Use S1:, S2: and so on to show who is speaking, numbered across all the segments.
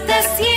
S1: Anastasia.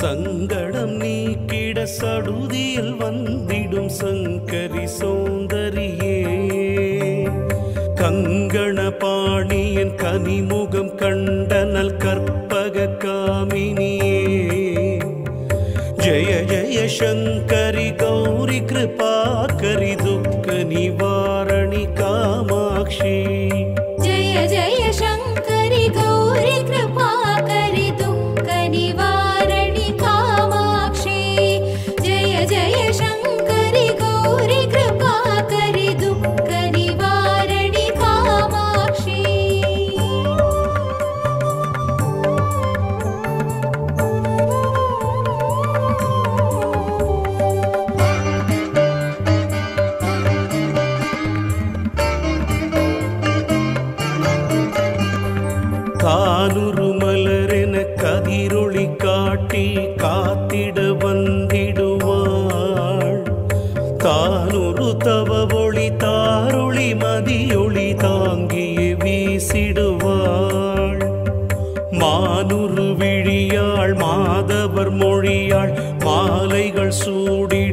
S2: சங்கடம் நீக்கிட சடுதியில் வந்திடும் சங்கரி சோந்தரியே. கங்கண பாணியன் கனிமோ மாலைகள் சூடி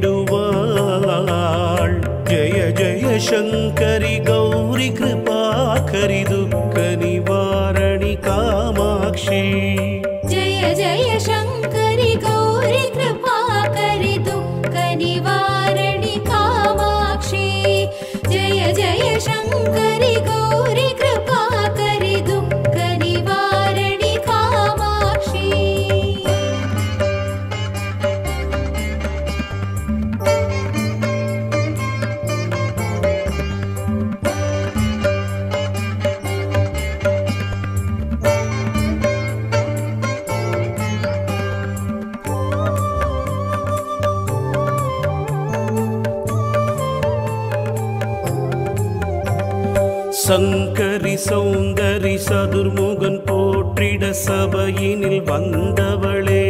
S2: சங்கரி சௌந்தரி சதுர்முகன் போற்றிட சபையினில் வந்தவளே.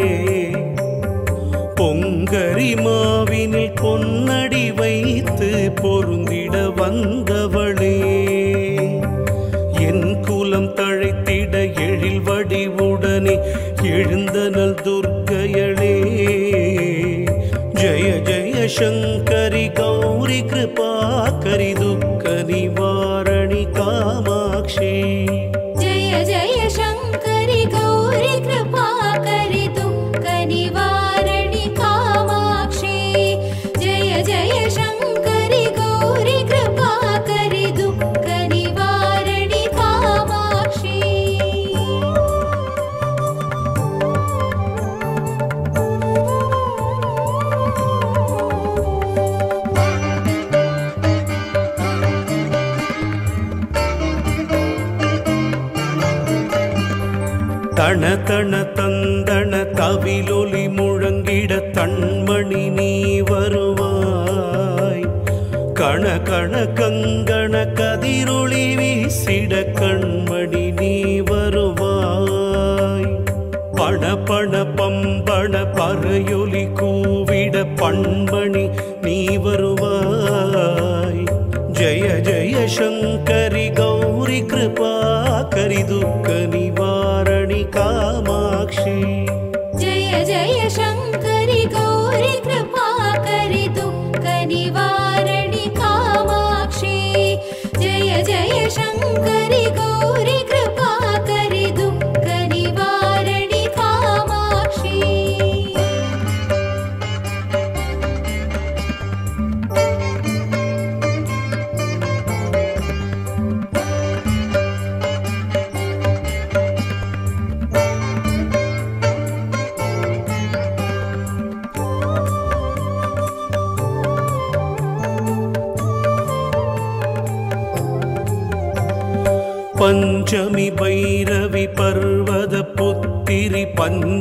S2: பொங்கரி மாவினில் பொன்னடி வைத்து பொருந்திட வந்தவளே. என் குலம் தழைத்திட எழில் வடிவுடனே எழுந்தனல் துர்க்கையளே. ஜய ஜய சங்கரி கௌரி கிருபாகரி துக்க நிவாரணி தண தண தந்தன தவிலொலி முழங்கிட தன்மணி நீ வருவாய். கண கண கங்கண கதிரொளி வீசிட கண்மணி நீ வருவாய். பண பண பம்பண பறையொலி கூவிட பண்மணி நீ வருவாய். ஜய ஜய சங்கரி கௌரி கிருபாகரி துக்க நிவாரணி காமாட்சி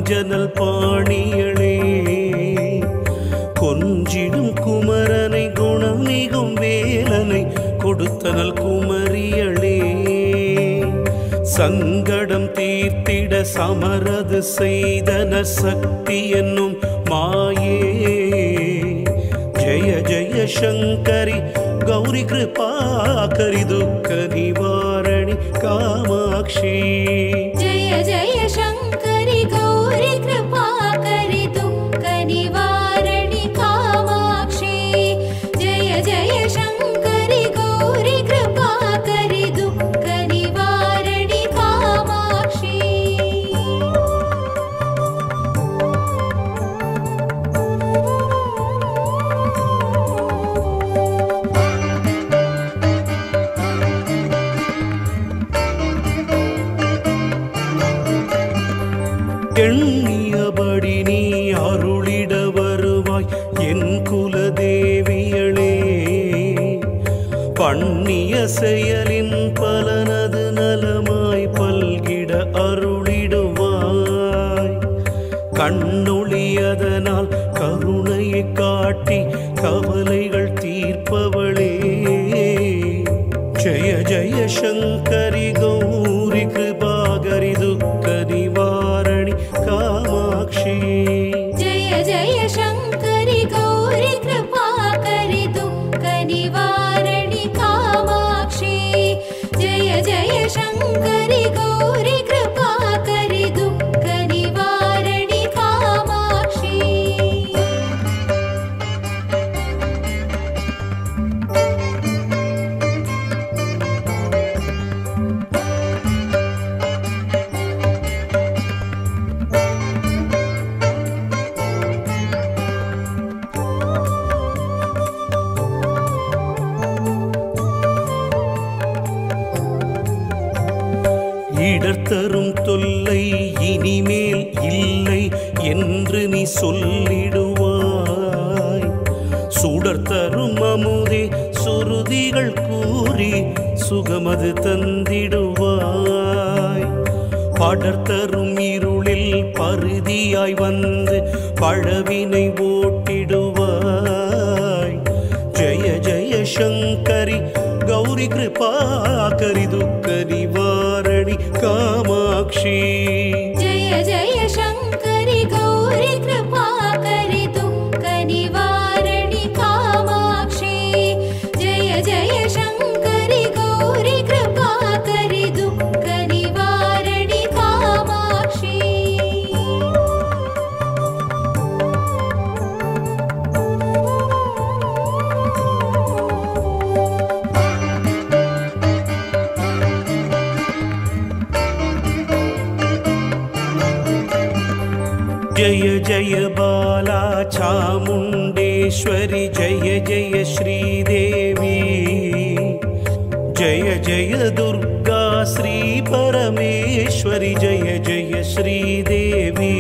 S2: பொன்ஜனல் பாணியளே கொஞ்சிடும் குமரனை குணம் மிகும் வேலனை கொடுத்தனல் குமரியளே. சங்கடம் தீர்த்திட சமரது செய்தன சக்தி என்னும் மாயே. ஜய ஜய சங்கரி கௌரி கிருபா கரி நிவாரணி காமாட்சி. ஜய ஜய காட்டி கவலைகள் தீர்ப்பவளே. ஜய ஜய சங்கர. சங்கரி கௌரி கிருபாகரி துக்க நிவாரணி காமாட்சி
S1: जय जय
S2: बाला चामुण्डेश्वरि जय जय श्रीदेवी। जय जय दुर्गा श्रीपरमेश्वरि जय जय श्रीदेवी।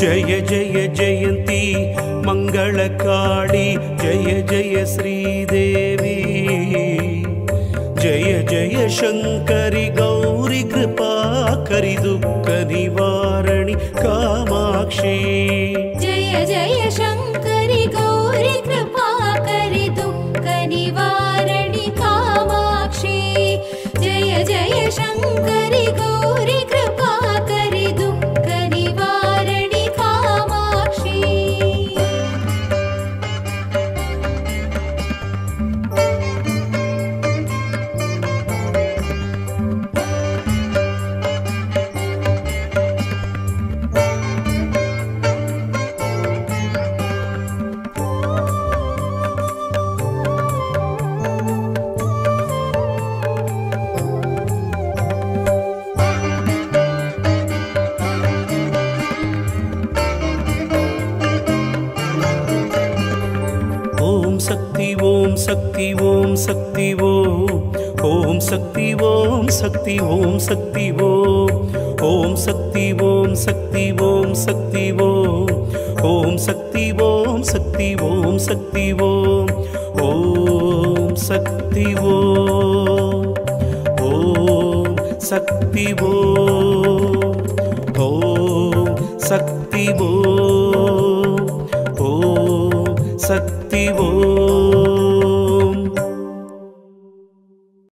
S2: जय जय जयन्ती मङ्गलकाळी जय जय श्रीदेवी। जय जय शङ्करि गौरि way. சக்தி ஓம் சக்தி ஓம் சக்தி ஓம் ஓம் சக்தி ஓம் சக்தி ஓம் சக்தி ஓம் ஓம் சக்தி ஓம் சக்தி ஓம் சக்தி ஓம் ஓம் சக்தி ஓம் சக்தி ஓம் சக்தி ஓம் ஓம் சக்தி ஓம் ஓம் சக்தி ஓம் ஓம்